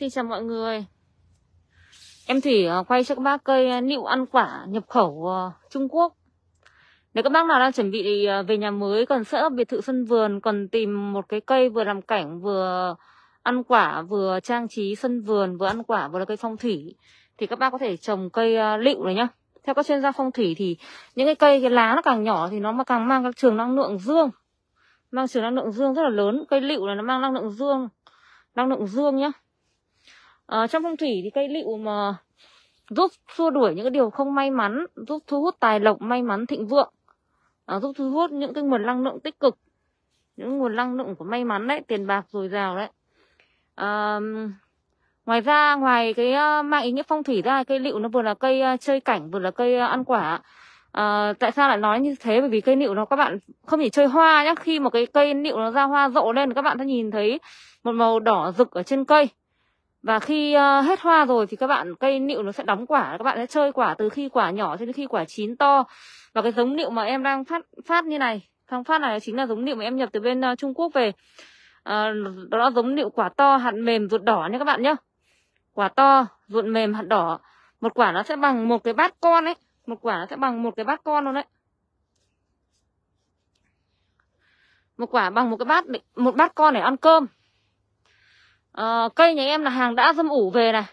Xin chào mọi người. Em Thủy ờ, quay cho các bác cây ờ, nịu ăn quả nhập khẩu ờ, Trung Quốc. Nếu các bác nào đang chuẩn bị về nhà mới, Còn sợ biệt thự sân vườn, Còn tìm một cái cây vừa làm cảnh, Vừa ăn quả, vừa trang trí sân vườn, Vừa ăn quả, vừa là cây phong thủy, Thì các bác có thể trồng cây lựu này nhá. Theo các chuyên gia phong thủy thì Những cái cây, cái lá nó càng nhỏ Thì nó mà càng mang các trường năng lượng dương. Mang trường năng lượng dương rất là lớn. Cây lựu này nó mang năng lượng dương, Năng lượng dương nhá à, trong phong thủy thì cây lựu mà giúp xua đuổi những cái điều không may mắn giúp thu hút tài lộc may mắn thịnh vượng à, giúp thu hút những cái nguồn năng lượng tích cực những nguồn năng lượng của may mắn đấy tiền bạc dồi dào đấy. À, ngoài ra ngoài cái mang ý nghĩa phong thủy ra cây lựu nó vừa là cây chơi cảnh vừa là cây ăn quả. À, tại sao lại nói như thế? Bởi vì cây nịu nó các bạn không chỉ chơi hoa nhá khi mà cái cây nịu nó ra hoa rộ lên các bạn sẽ nhìn thấy một màu đỏ rực ở trên cây và khi uh, hết hoa rồi thì các bạn cây nịu nó sẽ đóng quả các bạn sẽ chơi quả từ khi quả nhỏ cho đến khi quả chín to. Và cái giống nịu mà em đang phát phát như này thằng phát này chính là giống nịu mà em nhập từ bên uh, Trung Quốc về. Uh, đó là giống nịu quả to hạt mềm ruột đỏ nha các bạn nhé quả to ruột mềm hạt đỏ. Một quả nó sẽ bằng một cái bát con ấy. Một quả nó sẽ bằng một cái bát con luôn đấy. Một quả bằng một cái bát một bát con để ăn cơm à, cây nhà em là hàng đã dâm ủ về này.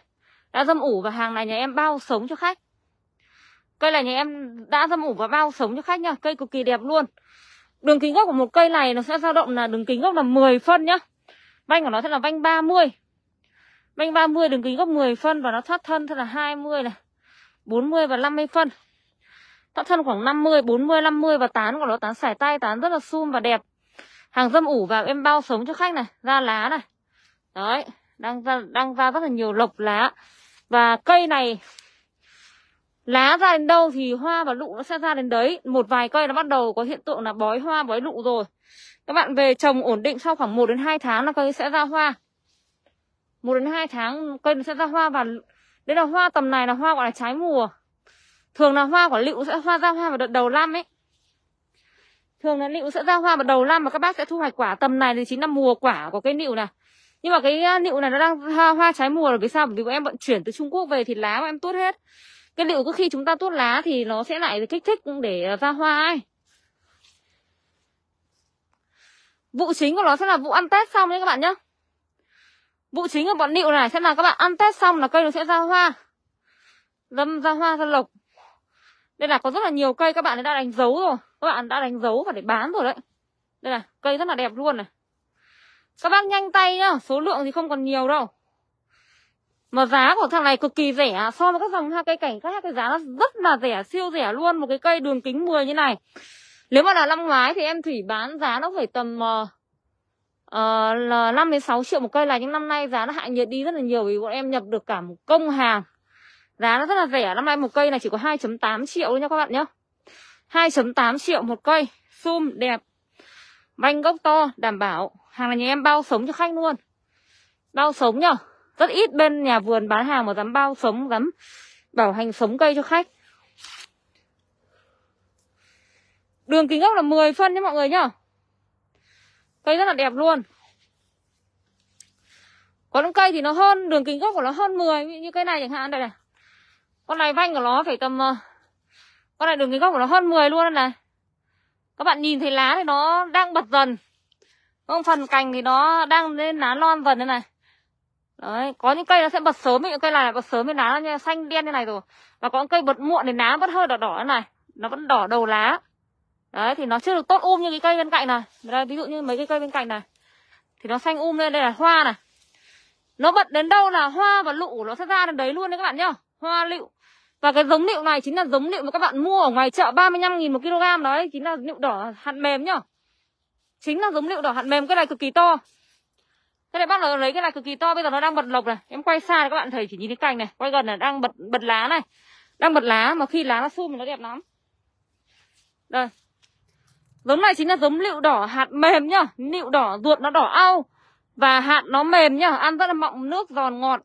Đã dâm ủ và hàng này nhà em bao sống cho khách. Cây này nhà em đã dâm ủ và bao sống cho khách nha. Cây cực kỳ đẹp luôn. Đường kính gốc của một cây này nó sẽ dao động là đường kính gốc là 10 phân nhá. Vanh của nó sẽ là vanh 30 vanh 30 đường kính gốc 10 phân và nó thoát thân sẽ là 20 này. 40 và 50 phân. Thoát thân khoảng 50 40 50 và tán của nó tán sải tay tán rất là sum và đẹp. Hàng dâm ủ vào em bao sống cho khách này. Ra lá này đấy, đang ra đang ra rất là nhiều lộc lá. Và cây này, lá ra đến đâu thì hoa và lụ nó sẽ ra đến đấy. Một vài cây nó bắt đầu có hiện tượng là bói hoa, bói lụ rồi. Các bạn về trồng ổn định sau khoảng 1 đến 2 tháng là cây sẽ ra hoa. 1 đến 2 tháng, cây nó sẽ ra hoa và đây là hoa tầm này là hoa gọi là trái mùa. Thường là hoa của lựu sẽ, hoa ra hoa vào đợt đầu năm ấy. Thường là lựu sẽ ra hoa vào đầu năm mà các bác sẽ thu hoạch quả. Tầm này thì chính là mùa quả của cây lựu này nhưng mà cái à, liệu nịu này nó đang hoa, hoa trái mùa rồi vì sao bởi vì bọn em vận chuyển từ Trung Quốc về thì lá của em tuốt hết. Cái liệu cứ khi chúng ta tuốt lá thì nó sẽ lại kích thích để à, ra hoa ấy. Vụ chính của nó sẽ là vụ ăn tết xong đấy các bạn nhá. Vụ chính của bọn nịu này sẽ là các bạn ăn tết xong là cây nó sẽ ra hoa. Dâm ra hoa ra lộc. Đây là có rất là nhiều cây các bạn đã đánh dấu rồi. Các bạn đã đánh dấu và để bán rồi đấy. Đây là cây rất là đẹp luôn này các bác nhanh tay nhá Số lượng thì không còn nhiều đâu. Mà giá của thằng này cực kỳ rẻ So với các dòng hai cây cảnh khác Cái giá nó rất là rẻ Siêu rẻ luôn Một cái cây đường kính 10 như này. Nếu mà là năm ngoái thì em Thủy bán giá nó phải tầm uh, uh, là 5 đến 6 triệu một cây là Nhưng năm nay giá nó hạ nhiệt đi rất là nhiều Vì bọn em nhập được cả một công hàng. Giá nó rất là rẻ Năm nay một cây này chỉ có 2.8 triệu thôi nha các bạn nhá. 2.8 triệu một cây Sum đẹp. Vanh gốc to, đảm bảo Hàng này nhà em bao sống cho khách luôn. Bao sống nhở Rất ít bên nhà vườn bán hàng mà dám bao sống, Dám bảo hành sống cây cho khách. Đường kính gốc là 10 phân nhé mọi người nhá Cây rất là đẹp luôn. Có những cây thì nó hơn, Đường kính gốc của nó hơn 10 Như cây này chẳng hạn, đây này. Con này vanh của nó phải tầm ờ, Con này đường kính gốc của nó hơn 10 luôn này. Các bạn nhìn thấy lá thì nó đang bật dần không phần cành thì nó đang lên lá non dần thế này Đấy, có những cây nó sẽ bật sớm, những cây này bật sớm với lá nó xanh đen như này rồi. Và có những cây bật muộn thì lá vẫn hơi đỏ đỏ như này, nó vẫn đỏ đầu lá. Đấy thì nó chưa được tốt um như cái cây bên cạnh này. Đây, ví dụ như mấy cái cây bên cạnh này thì nó xanh um lên đây là hoa này. Nó bật đến đâu là hoa và lụ nó sẽ ra đến đấy luôn đấy các bạn nhá. Hoa lựu. Và cái giống nịu này chính là giống nịu mà các bạn mua ở ngoài chợ 35 000 một kg đấy, chính là nịu đỏ hạt mềm nhá. Chính là giống liệu đỏ hạt mềm Cái này cực kỳ to. Cái này bác nó lấy cái này cực kỳ to Bây giờ nó đang bật lộc này. Em quay xa các bạn thấy chỉ nhìn thấy cành này Quay gần là đang bật bật lá này. Đang bật lá mà khi lá nó sum thì nó đẹp lắm. Đây. Giống này chính là giống liệu đỏ hạt mềm nhá. Liệu đỏ ruột nó đỏ ao Và hạt nó mềm nhá. Ăn rất là mọng nước giòn ngọt.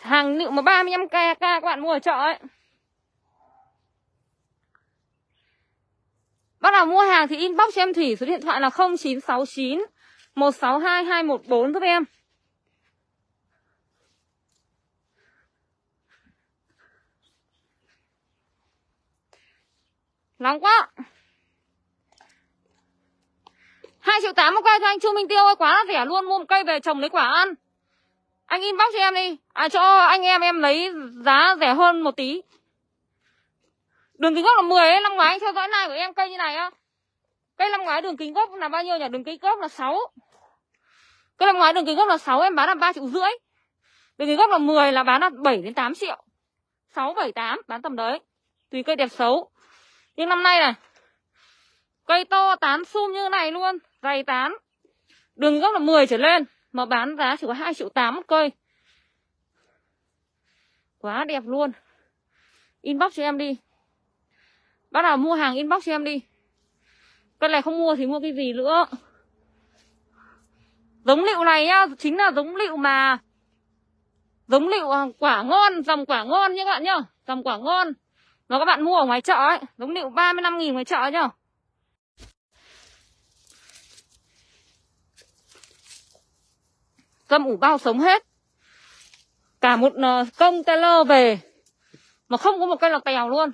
Hàng nịu mà 35k các bạn mua ở chợ ấy. Bác nào mua hàng thì inbox cho em Thủy Số điện thoại là 0969 162 214 giúp em. Nóng quá. hai triệu tám một cây cho anh Chu Minh Tiêu ơi, Quá là rẻ luôn, Mua một cây về trồng lấy quả ăn. Anh inbox cho em đi. À cho anh em em lấy giá rẻ hơn một tí. Đường kính gốc là 10 ấy Năm ngoái anh theo dõi này của em cây như này á. Cây năm ngoái đường kính gốc là bao nhiêu nhỉ? Đường kính gốc là 6 Cây năm ngoái đường kính gốc là 6 Em bán là 3 triệu rưỡi. Đường kính gốc là 10 là bán là 7 đến 8 triệu. 6, 7, 8 bán tầm đấy. Tùy cây đẹp xấu. Nhưng năm nay này Cây to tán sum như này luôn Dày tán. Đường gốc là 10 trở lên. Mà bán giá chỉ có 2 triệu 8 một cây. Quá đẹp luôn. Inbox cho em đi. Bác nào mua hàng inbox cho em đi. Cái này không mua thì mua cái gì nữa? Giống liệu này nhá, Chính là giống liệu mà, Giống liệu à, quả ngon, Dòng quả ngon nhá các bạn nhá. Dòng quả ngon. Nó các bạn mua ở ngoài chợ ấy, Giống liệu 35 nghìn ngoài chợ nhá. Dâm ủ bao sống hết. Cả một ờ, công trailer về, Mà không có một cây lọc tèo luôn.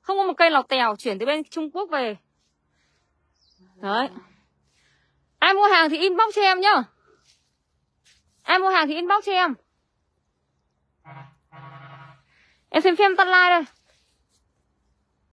Không có một cây lọc tèo Chuyển từ bên Trung Quốc về. Đấy. Ai mua hàng thì inbox cho em nhá. Ai mua hàng thì inbox cho em. Em xem phim tắt like đây.